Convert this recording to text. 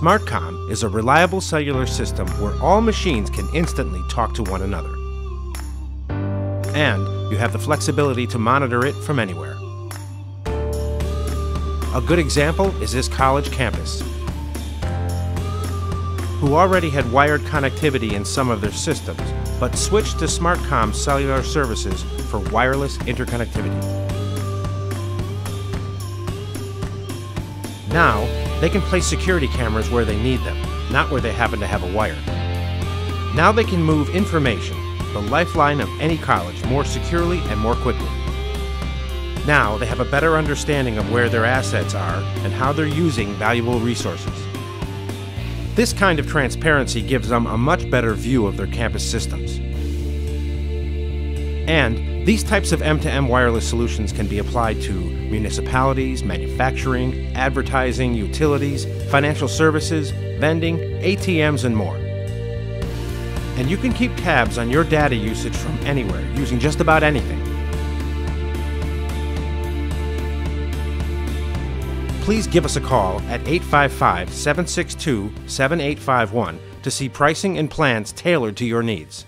SmartCom is a reliable cellular system where all machines can instantly talk to one another. And you have the flexibility to monitor it from anywhere. A good example is this college campus, who already had wired connectivity in some of their systems, but switched to SmartCom's cellular services for wireless interconnectivity. Now, they can place security cameras where they need them, not where they happen to have a wire. Now they can move information, the lifeline of any college, more securely and more quickly. Now they have a better understanding of where their assets are and how they're using valuable resources. This kind of transparency gives them a much better view of their campus systems. And these types of M2M wireless solutions can be applied to municipalities, manufacturing, advertising, utilities, financial services, vending, ATMs, and more. And you can keep tabs on your data usage from anywhere using just about anything. Please give us a call at 855 762 7851 to see pricing and plans tailored to your needs.